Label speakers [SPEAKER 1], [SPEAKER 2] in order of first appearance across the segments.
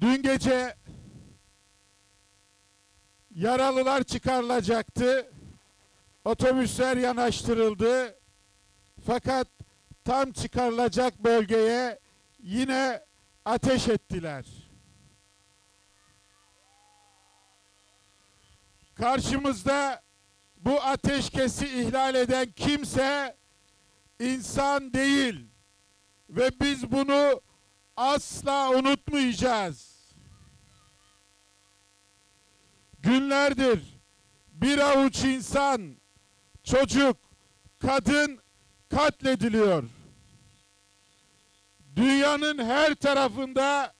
[SPEAKER 1] Dün gece yaralılar çıkarılacaktı. Otobüsler yanaştırıldı. Fakat tam çıkarılacak bölgeye yine ateş ettiler. Karşımızda bu ateşkesi ihlal eden kimse insan değil ve biz bunu asla unutmayacağız. Günlerdir bir avuç insan, çocuk, kadın katlediliyor. Dünyanın her tarafında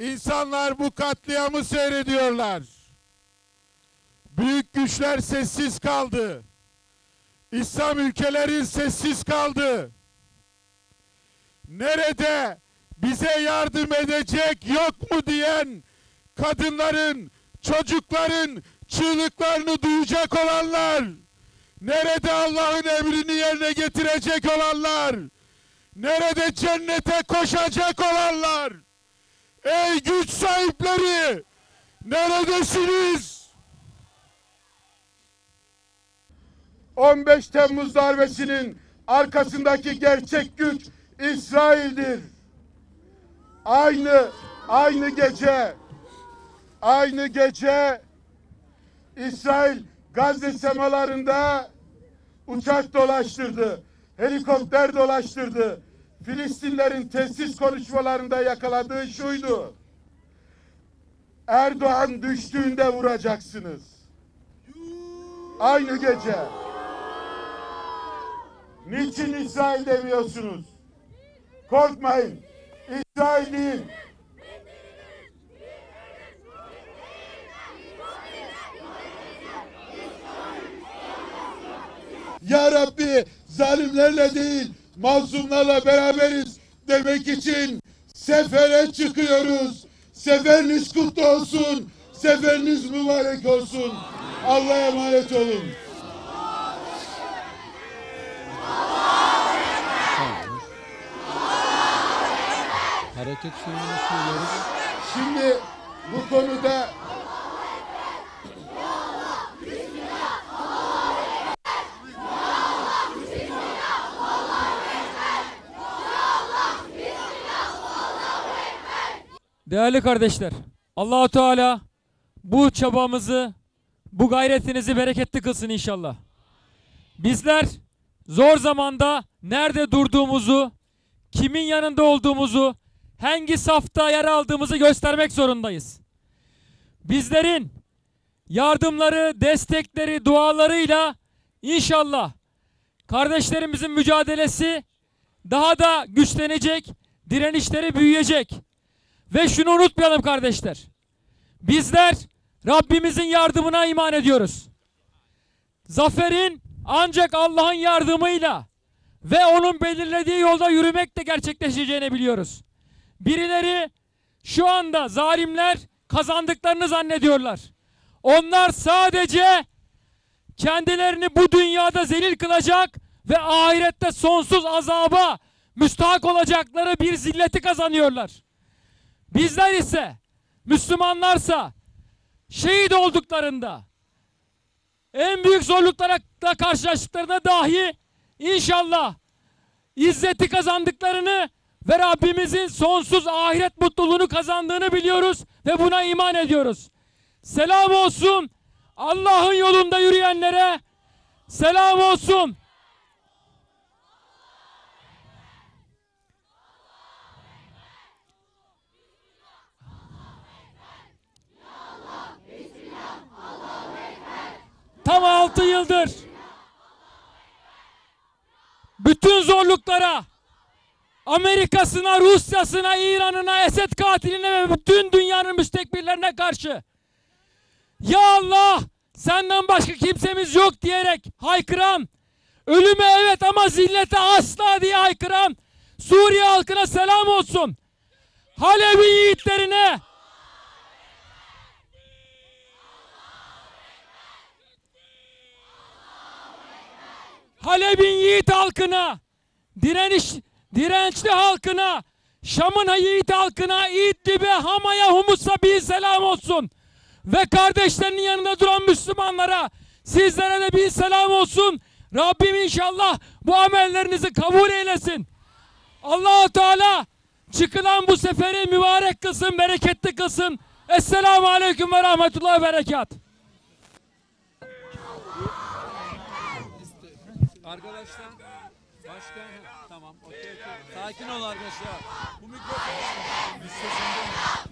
[SPEAKER 1] insanlar bu katliamı seyrediyorlar. Büyük güçler sessiz kaldı. İslam ülkeleri sessiz kaldı. Nerede bize yardım edecek yok mu diyen kadınların, çocukların çığlıklarını duyacak olanlar, nerede Allah'ın emrini yerine getirecek olanlar, nerede cennete koşacak olanlar, ey güç sahipleri, neredesiniz? 15 Temmuz darbesinin arkasındaki gerçek güç İsrail'dir. Aynı aynı gece aynı gece İsrail Gazze semalarında uçak dolaştırdı. Helikopter dolaştırdı. Filistinlerin tesis konuşmalarında yakaladığı şuydu. Erdoğan düştüğünde vuracaksınız. Aynı gece. Niçin İsrail demiyorsunuz? Korkmayın. İsrail değil. Ya Rabbi zalimlerle değil mazlumlarla beraberiz demek için sefere çıkıyoruz. Seferiniz kutlu olsun. Seferiniz mübarek olsun. Allah'a emanet olun.
[SPEAKER 2] Hareket söylüyoruz.
[SPEAKER 1] Şimdi bu konuda
[SPEAKER 3] Değerli kardeşler, Allahu Teala bu çabamızı, bu gayretinizi bereketli kılsın inşallah. Bizler zor zamanda nerede durduğumuzu, kimin yanında olduğumuzu, hangi safta yer aldığımızı göstermek zorundayız. Bizlerin yardımları, destekleri, dualarıyla inşallah kardeşlerimizin mücadelesi daha da güçlenecek, direnişleri büyüyecek. Ve şunu unutmayalım kardeşler. Bizler Rabbimizin yardımına iman ediyoruz. Zaferin ancak Allah'ın yardımıyla ve onun belirlediği yolda yürümekle gerçekleşeceğini biliyoruz. Birileri şu anda zalimler kazandıklarını zannediyorlar. Onlar sadece kendilerini bu dünyada zelil kılacak ve ahirette sonsuz azaba müstahak olacakları bir zilleti kazanıyorlar. Bizler ise Müslümanlarsa şehit olduklarında en büyük zorluklara da karşılaştıklarında dahi inşallah izzeti kazandıklarını ve Rabbimizin sonsuz ahiret mutluluğunu kazandığını biliyoruz ve buna iman ediyoruz. Selam olsun Allah'ın yolunda yürüyenlere selam olsun. Tam 6 yıldır bütün zorluklara Amerika'sına, Rusya'sına, İran'ına, Esed katiline ve bütün dünyanın müstekbirlerine karşı Ya Allah senden başka kimsemiz yok diyerek haykıran ölüme evet ama zillete asla diye haykıran Suriye halkına selam olsun. Halep'in yiğitlerine Halep'in yiğit halkına, direniş, dirençli halkına Şam'ın yiğit halkına, İdlib'e, Hama'ya, Humus'a bir selam olsun. Ve kardeşlerinin yanında duran Müslümanlara sizlere de bir selam olsun. Rabbim inşallah bu amellerinizi kabul eylesin. Allahu Teala çıkılan bu seferi mübarek kılsın, bereketli kılsın. Esselamu Aleyküm ve Rahmetullahi ve Berekat.
[SPEAKER 2] Arkadaşlar başka tamam okey okey. Sakin ol arkadaşlar. Bu mikrofon. Biz sesinde.